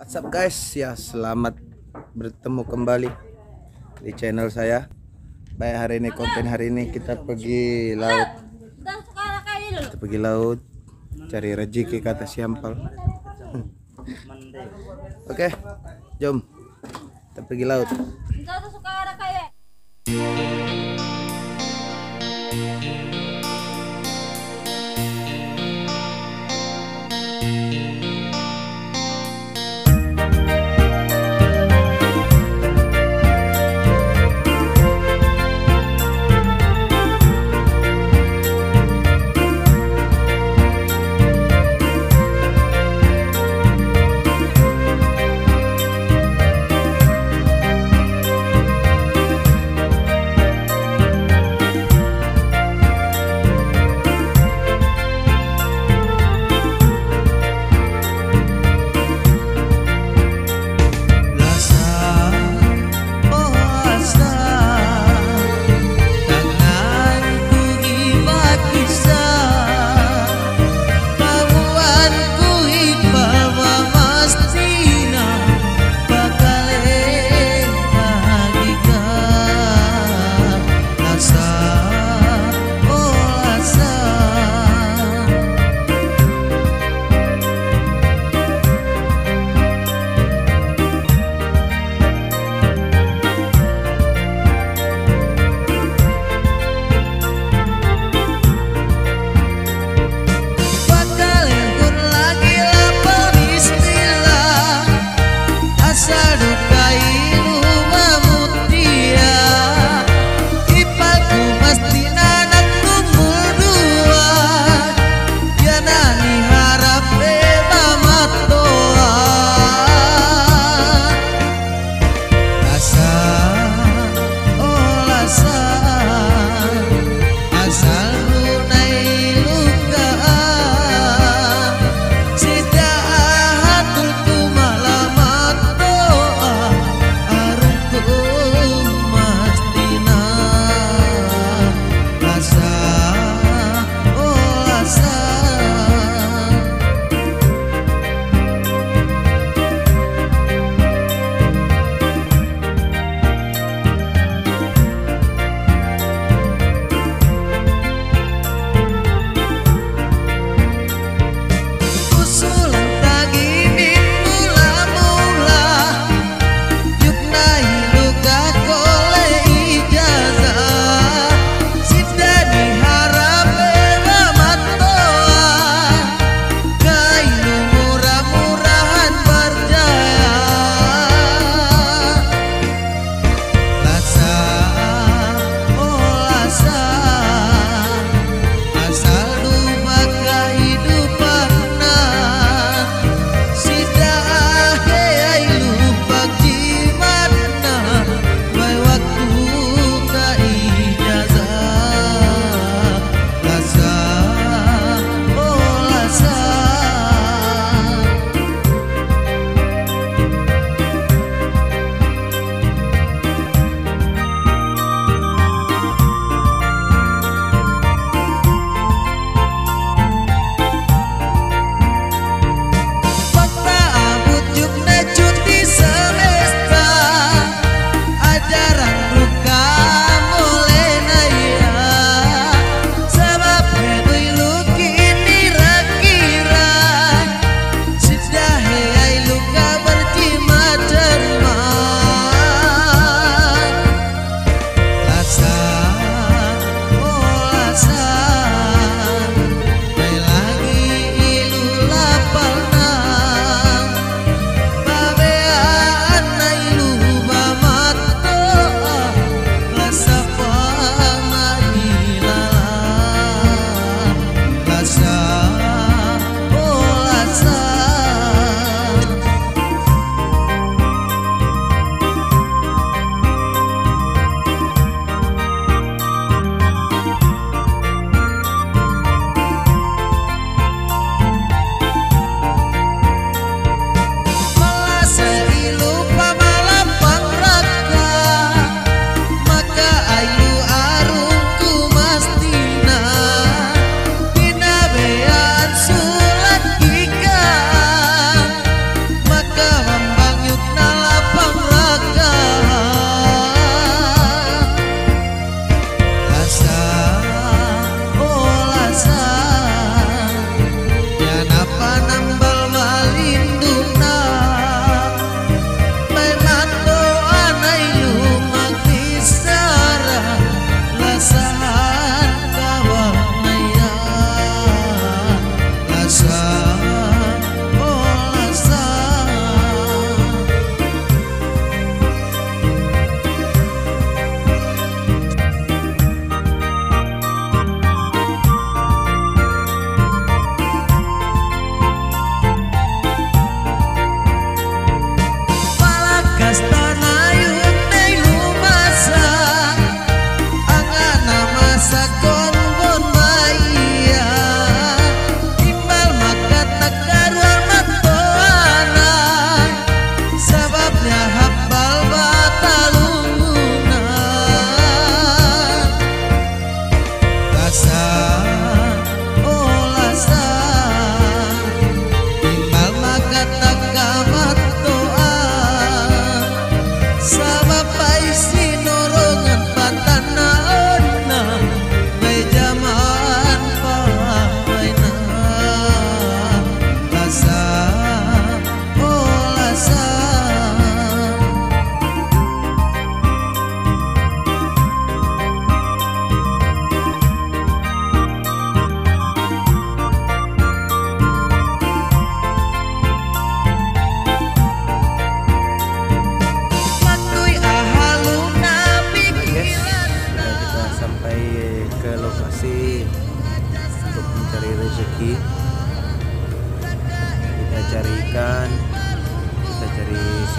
What's up guys? Ya, selamat bertemu kembali di channel saya. Baik hari ini konten hari ini kita pergi laut. Kita pergi laut cari rezeki kata siampal. Oke, jom. Kita pergi laut. rezeki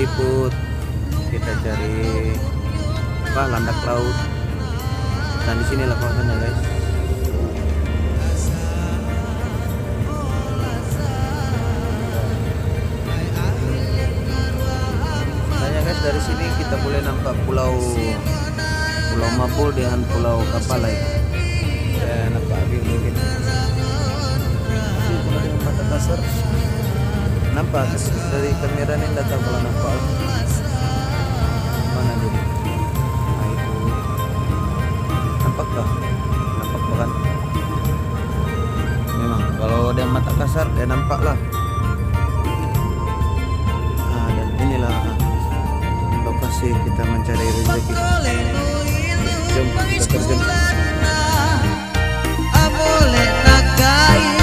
siput kita cari apa landak laut. Dan di sini lah kawasannya guys. Sebenarnya guys dari sini kita boleh nampak pulau Pulau Mapul dengan Pulau Kapalai. Ya nampak view mungkin. Tapi nampak? Dari kamera ini tahu kalau nampak. Mana jadi nah itu. Nampak kah nampak bukan memang kalau dia mata kasar dia nampak lah nah dan inilah lokasi kita mencari rezeki. Jom kita terjun. Amole nakai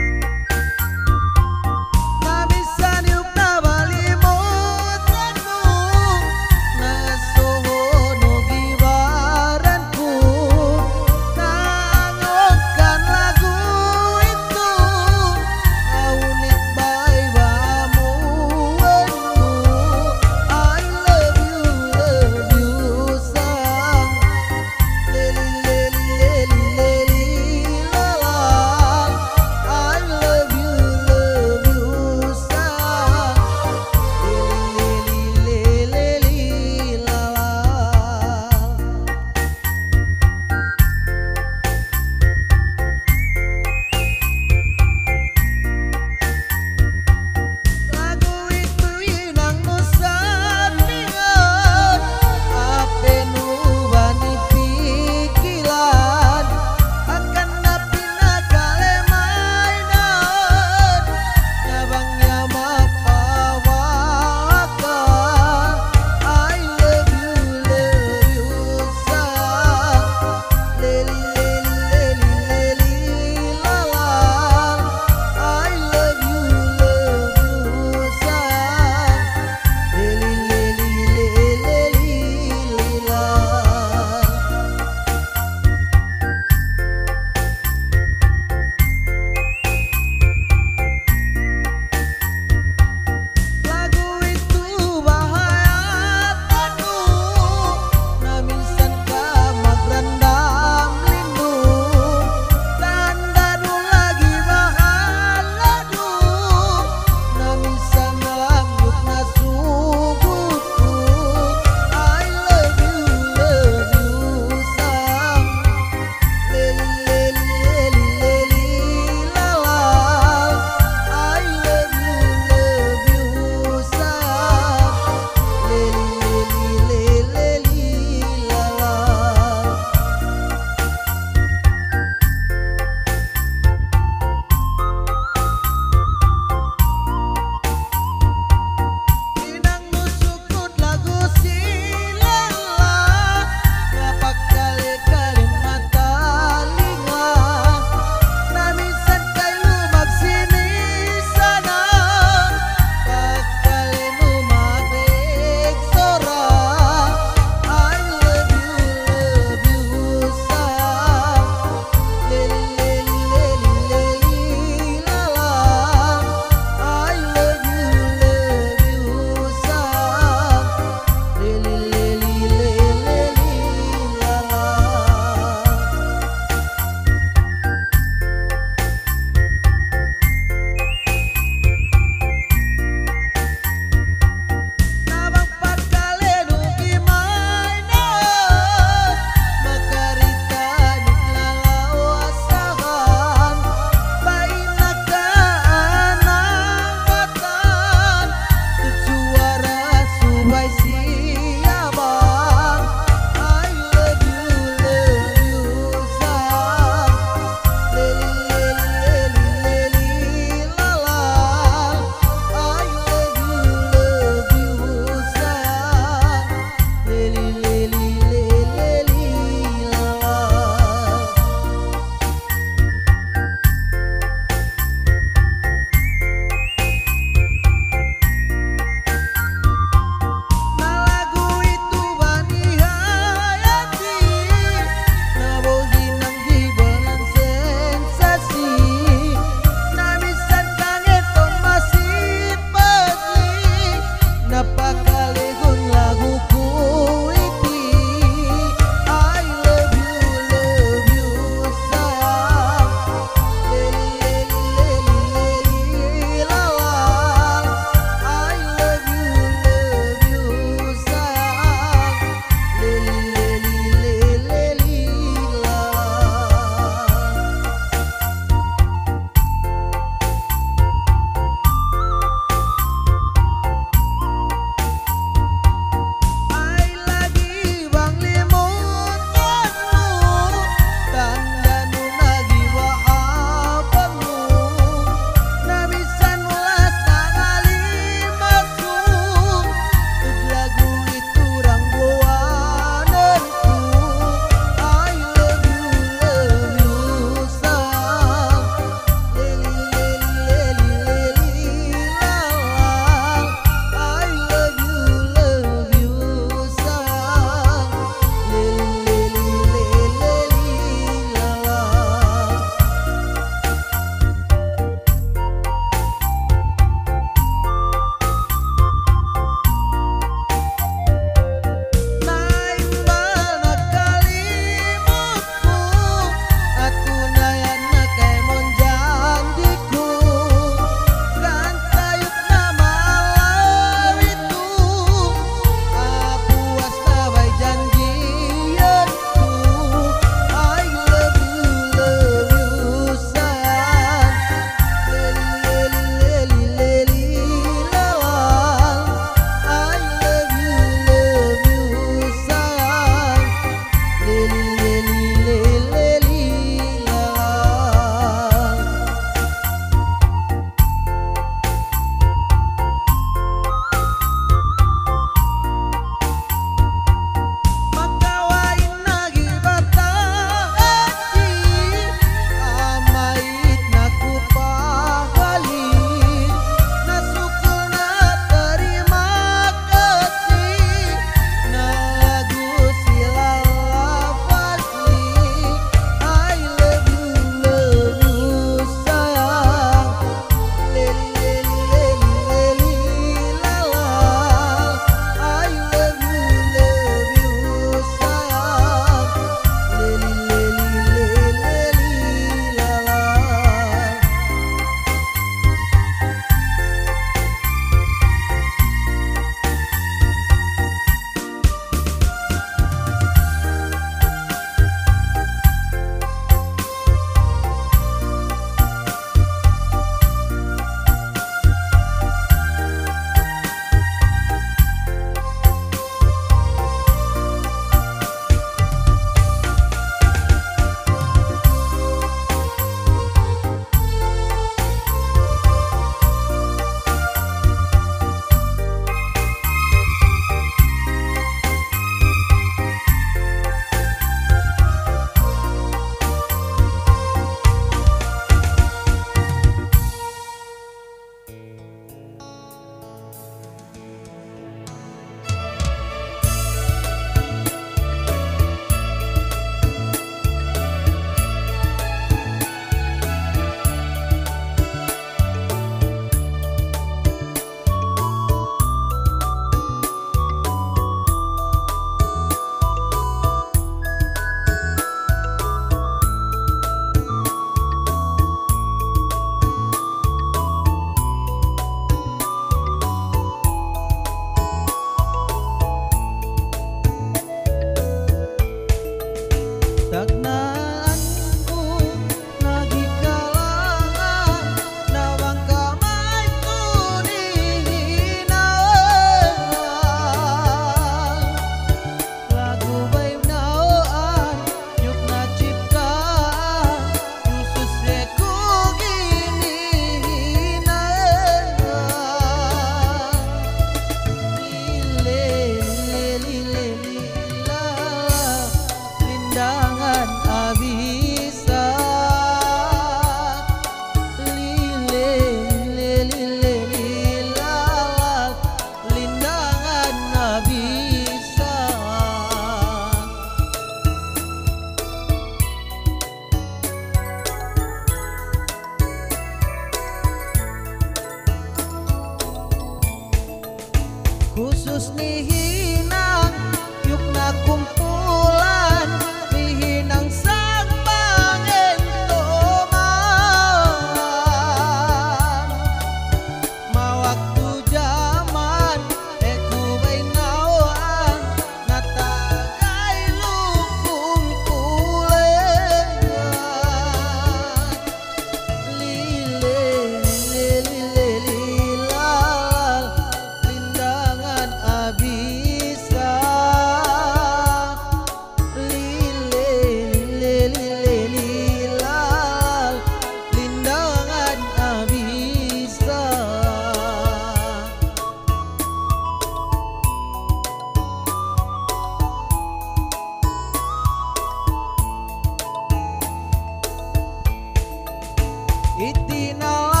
Kita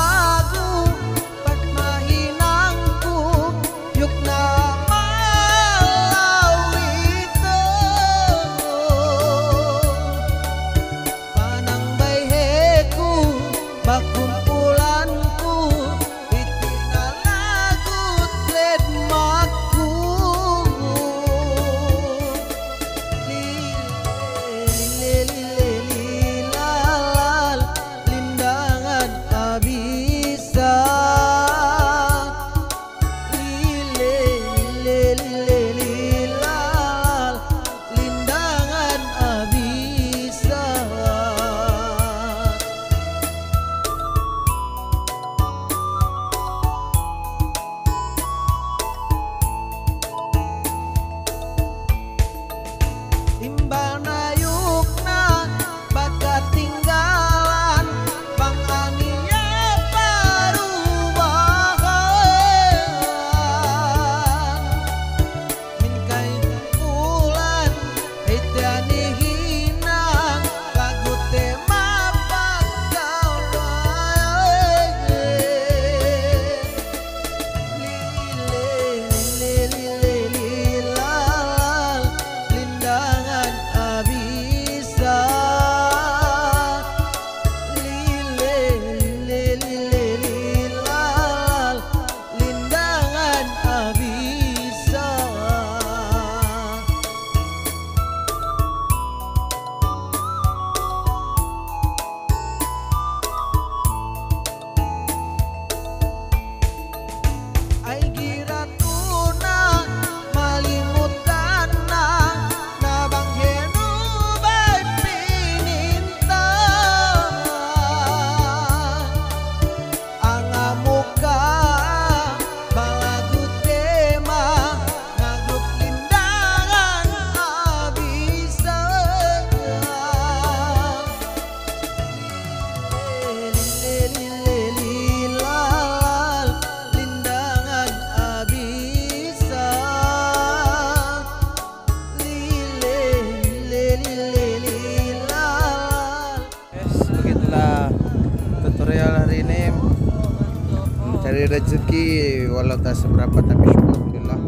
berapa tapi syukur alhamdulillah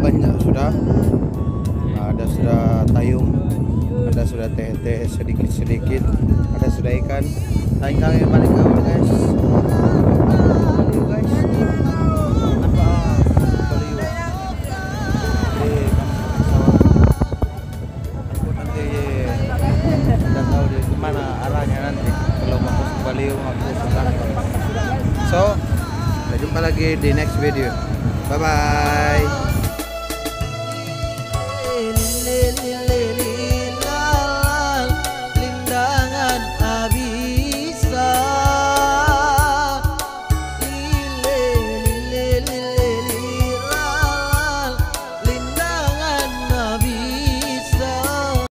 banyak sudah. Ada sudah tayung ada sudah tete sedikit-sedikit ada sudah ikan. Lain kali video.